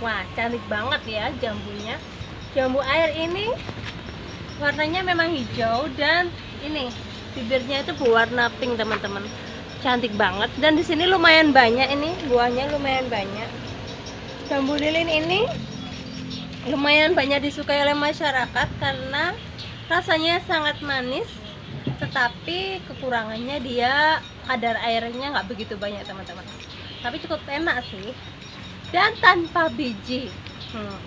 wah cantik banget ya jambunya. Jambu air ini warnanya memang hijau dan ini bibirnya itu berwarna pink teman-teman. Cantik banget. Dan di sini lumayan banyak ini buahnya lumayan banyak. Jambu lilin ini lumayan banyak disukai oleh masyarakat karena rasanya sangat manis tetapi kekurangannya dia kadar airnya nggak begitu banyak teman-teman. Tapi cukup enak sih dan tanpa biji hmm.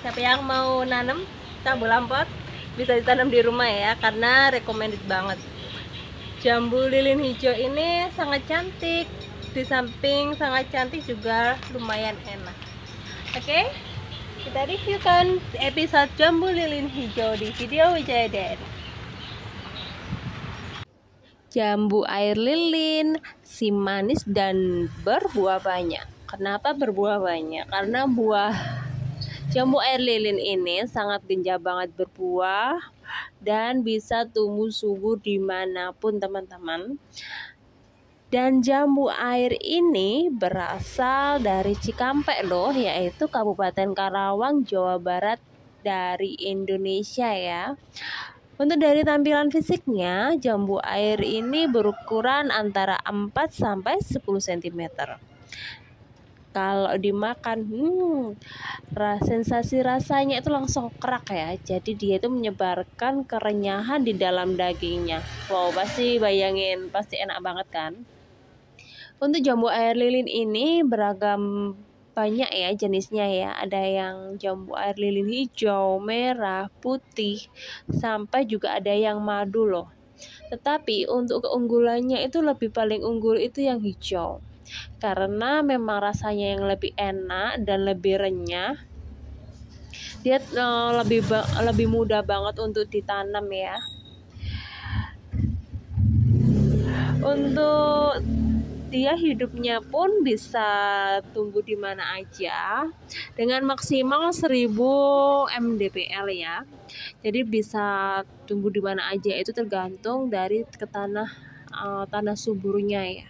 siapa yang mau nanam cabu lampot bisa ditanam di rumah ya karena recommended banget jambu lilin hijau ini sangat cantik di samping sangat cantik juga lumayan enak oke okay? kita reviewkan episode jambu lilin hijau di video Wijaya jambu air lilin, si manis dan berbuah banyak. Kenapa berbuah banyak? Karena buah jambu air lilin ini sangat genjah banget berbuah dan bisa tumbuh subur di mana pun teman-teman. Dan jambu air ini berasal dari Cikampek loh, yaitu Kabupaten Karawang, Jawa Barat dari Indonesia ya. Untuk dari tampilan fisiknya, jambu air ini berukuran antara 4 sampai 10 cm. Kalau dimakan, hmm, sensasi rasanya itu langsung kerak ya. Jadi dia itu menyebarkan kerenyahan di dalam dagingnya. Wow, pasti bayangin, pasti enak banget kan? Untuk jambu air lilin ini beragam banyak ya jenisnya ya ada yang jambu air lilin hijau merah putih sampai juga ada yang madu loh tetapi untuk keunggulannya itu lebih paling unggul itu yang hijau karena memang rasanya yang lebih enak dan lebih renyah dia uh, lebih lebih mudah banget untuk ditanam ya untuk dia hidupnya pun bisa tumbuh di mana aja dengan maksimal 1000 mdpl ya. Jadi bisa tumbuh di mana aja itu tergantung dari ke tanah uh, tanah suburnya ya.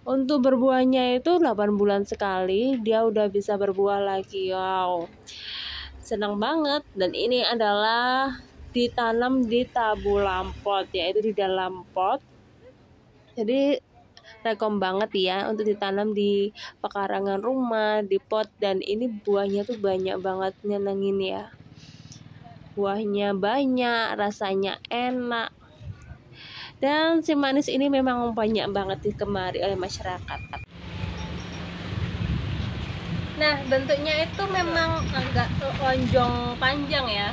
Untuk berbuahnya itu 8 bulan sekali dia udah bisa berbuah lagi. Wow. Senang banget dan ini adalah ditanam di tabu lampot yaitu di dalam pot jadi rekom banget ya untuk ditanam di pekarangan rumah di pot dan ini buahnya tuh banyak banget nyenengin ya buahnya banyak rasanya enak dan si manis ini memang banyak banget dikemari oleh masyarakat. Nah bentuknya itu memang agak lonjong panjang ya.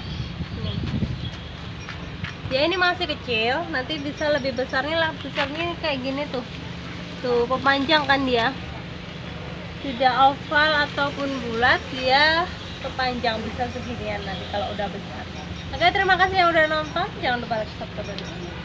Ya ini masih kecil. Nanti bisa lebih besarnya lah. Besarnya kayak gini tuh. Tuh pemanjang kan dia. Tidak oval ataupun bulat dia kepanjang bisa seginian nanti kalau udah besar. Oke terima kasih yang udah nonton. Jangan lupa like subscribe dan